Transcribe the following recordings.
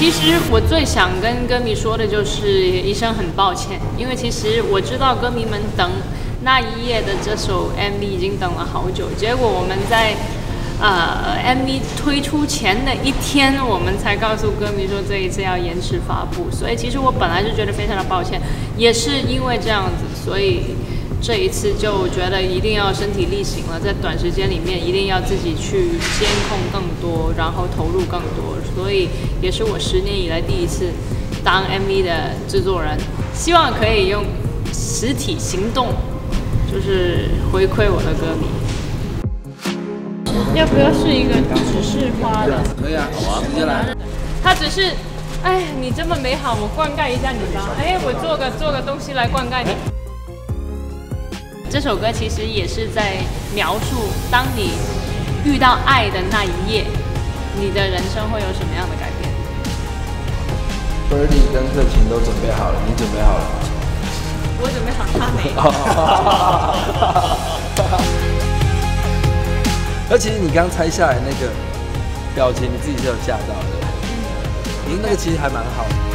其实我最想跟歌迷说的就是一声很抱歉，因为其实我知道歌迷们等那一夜的这首 MV 已经等了好久，结果我们在呃 MV 推出前的一天，我们才告诉歌迷说这一次要延迟发布，所以其实我本来就觉得非常的抱歉，也是因为这样子，所以。这一次就觉得一定要身体力行了，在短时间里面一定要自己去监控更多，然后投入更多，所以也是我十年以来第一次当 MV 的制作人，希望可以用实体行动，就是回馈我的歌迷。要不要试一个指示花的？可以啊，好啊，直接来。他只是，哎，你这么美好，我灌溉一下你吧。哎，我做个做个东西来灌溉你。这首歌其实也是在描述，当你遇到爱的那一夜，你的人生会有什么样的改变？Birdy 跟特勤都准备好了，你准备好了吗？我准备好，他没。而且你刚拆下来那个表情，你自己是有吓到的。嗯，那个其实还蛮好的。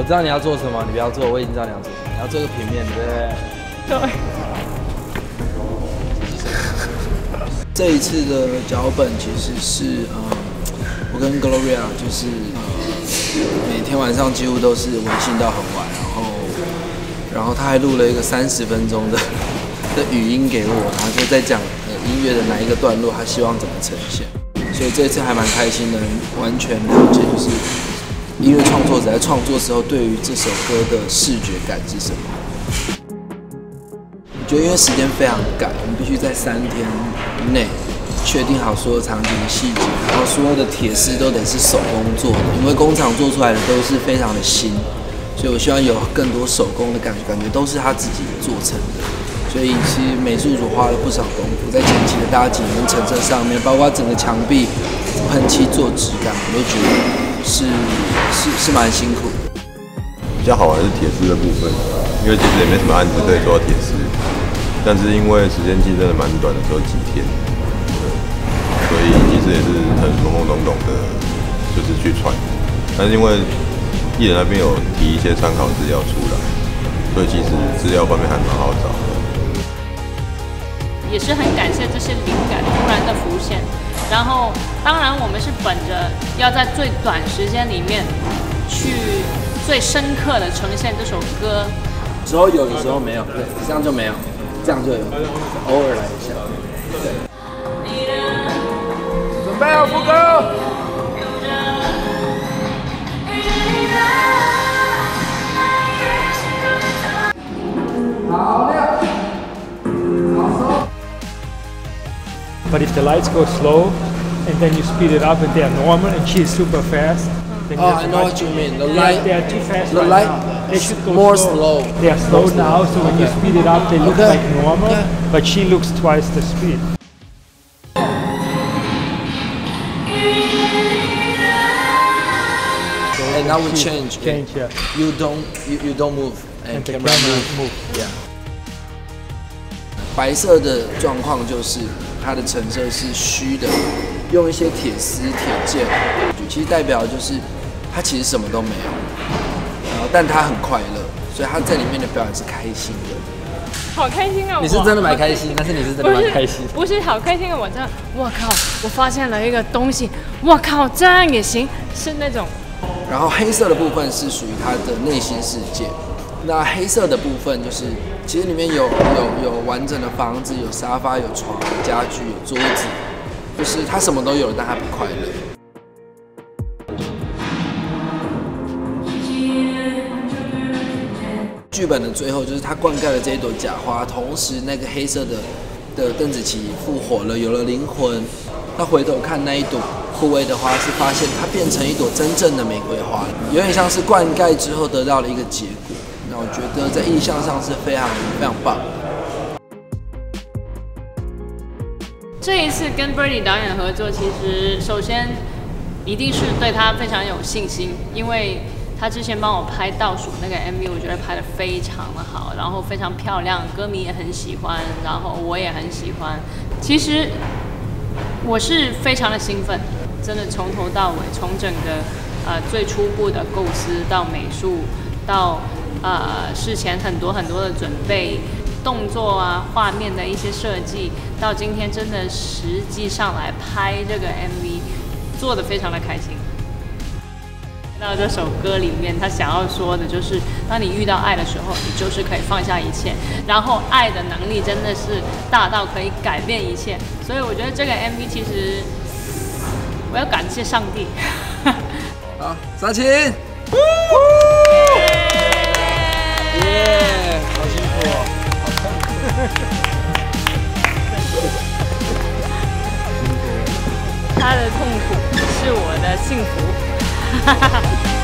我知道你要做什么，你不要做。我已经知道你要做什么，你要做个平面，对不对？对。这一次的脚本其实是，呃，我跟 Gloria 就是呃每天晚上几乎都是微信到很晚，然后，然后他还录了一个三十分钟的的语音给我，然后就在讲呃音乐的哪一个段落，他希望怎么呈现。所以这一次还蛮开心的，完全了解就是。音乐创作者在创作时候，对于这首歌的视觉感是什么？我觉得因为时间非常赶，我们必须在三天内确定好所有场景的细节，然后所有的铁丝都得是手工做的，因为工厂做出来的都是非常的新，所以我希望有更多手工的感觉，感觉都是他自己做成的。所以其实美术组花了不少功夫在前期的搭景跟成色上面，包括整个墙壁喷漆做质感，我都觉得。是是是蛮辛苦，比较好玩是铁丝的部分，因为其实也没什么案子可以做到铁丝，但是因为时间期真的蛮短的，只有几天，所以其实也是很懵懵懂懂的，就是去穿。但是因为艺人那边有提一些参考资料出来，所以其实资料方面还蛮好找的。也是很感谢这些灵感突然的浮现。然后，当然，我们是本着要在最短时间里面去最深刻的呈现这首歌。时候有，的时候没有，对，这样就没有，这样就有，偶尔来一下。But if the lights go slow and then you speed it up and they're normal and she's super fast, then oh, I know what you mean. The light, they are too fast the right light now. They should go more slow. slow. They are slow now, so when you speed it up, they look okay. like normal, okay. but she looks twice the speed. And now we change. Change, yeah. You don't, you, you don't move, and, and camera, camera move. move. Yeah. 白色的状况就是 它的成色是虚的，用一些铁丝、铁件，其实代表就是它其实什么都没有，然后但它很快乐，所以他在里面的表演是开心的。好开心啊！你是真的蛮开心，但是你是真的蛮开心。不是好开心啊！我真，我靠！我发现了一个东西，我靠，这样也行，是那种。然后黑色的部分是属于他的内心世界。那黑色的部分就是，其实里面有有有完整的房子，有沙发，有床，家具，有桌子，就是他什么都有，但他不快乐。剧本的最后就是他灌溉了这一朵假花，同时那个黑色的的邓紫棋复活了，有了灵魂。他回头看那一朵枯萎的花，是发现它变成一朵真正的玫瑰花，有点像是灌溉之后得到了一个结果。我觉得在印象上是非常非常棒。这一次跟 Birdy 导演合作，其实首先一定是对他非常有信心，因为他之前帮我拍倒数那个 MV，我觉得拍的非常的好，然后非常漂亮，歌迷也很喜欢，然后我也很喜欢。其实我是非常的兴奋，真的从头到尾，从整个呃最初步的构思到美术，到呃事前很多很多的准备。动作啊，画面的一些设计，到今天真的实际上来拍这个 MV，做的非常的开心。到这首歌里面，他想要说的就是，当你遇到爱的时候，你就是可以放下一切，然后爱的能力真的是大到可以改变一切。所以我觉得这个 MV 其实，我要感谢上帝。好，杀青。哈哈哈。